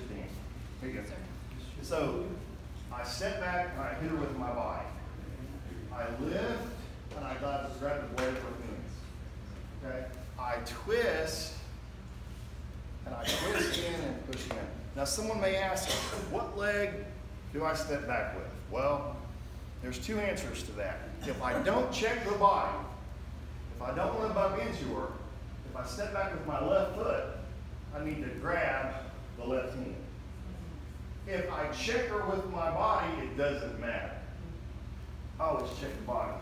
hand. Here you go. So I step back and I hit her with my body. I lift and I grab, the blade with hands. Okay? I twist and I twist in and push in. Now someone may ask, what leg do I step back with? Well, there's two answers to that. If I don't check the body, if I don't want to bump into her, if I step back with my left foot, I need to grab the left hand. If I check her with my body, it doesn't matter. I always check the body.